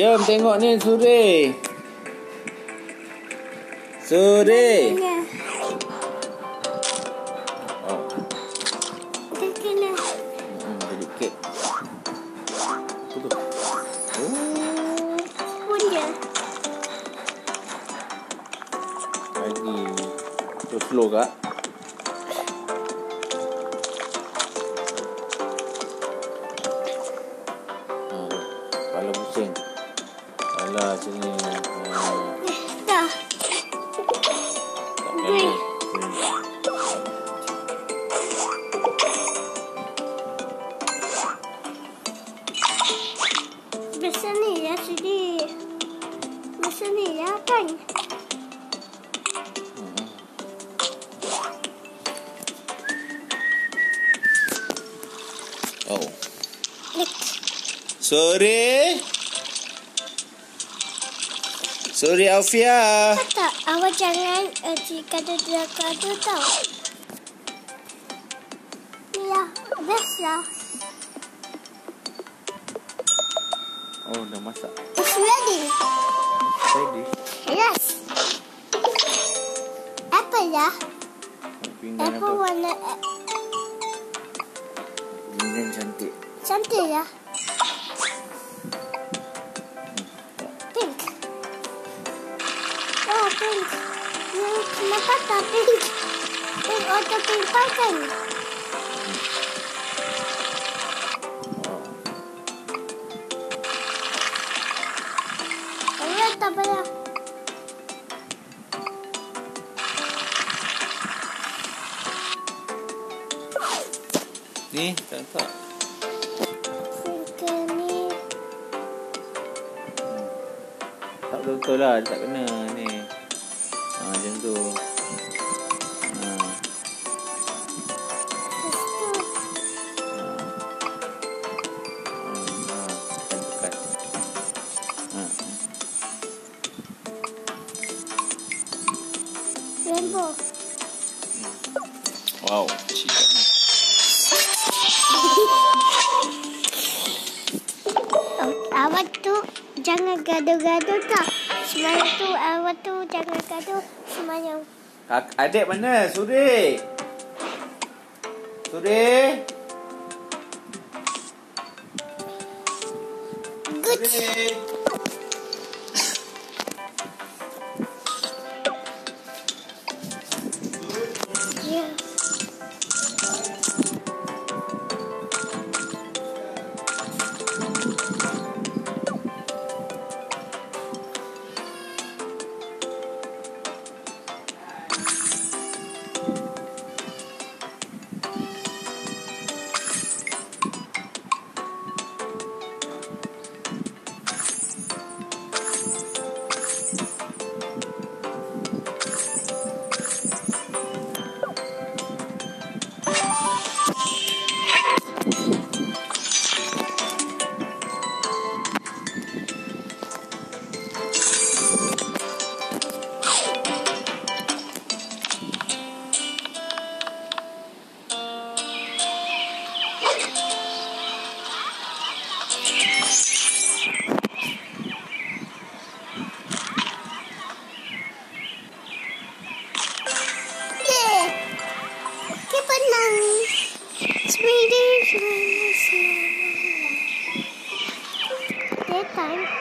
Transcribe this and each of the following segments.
Jom tengok ni Suri. Suri. Oh, hmm, jadi kek. Lagi. Tu slow kak. Sini. Ha, Eh, dah. tak boleh. Besar ni ya sedih. Besar ni ya kan. Oh. Lek. Sore. Sore Alfia. Kata awak jangan uh, jika ada dia kata tau. Ya, best lah. Oh, dah masak. It's ready. Ready. Yes. Apa ya? Pinggan Apa apa? warna uh, Pinggan cantik. cantik ya? Kenapa tak pink? Atau pink pakai? Oh. Ayah tak payah. Ni, tak tak. Pink ni. Tak betul lah, tak kena ni. Ha, macam tu. Wow. Oh, awak tu jangan gaduh-gaduh tak. Semayang tu awak tu jangan gaduh semayang. Kak, adik mana? Suri. Suri. Good. Suri. time.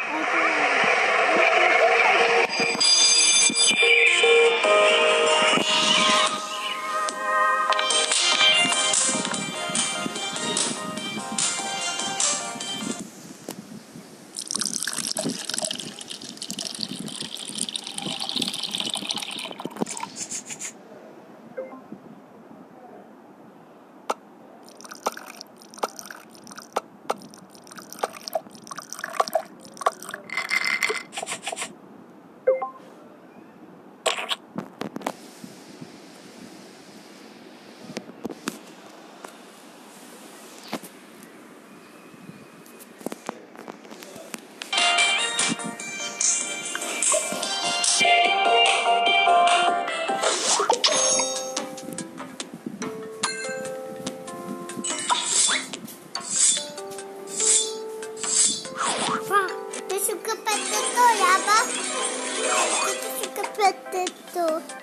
So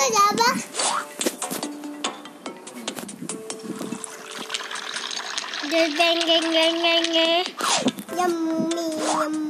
cái đạp á Ghen ghen ghen ghen ghen Yummy yummy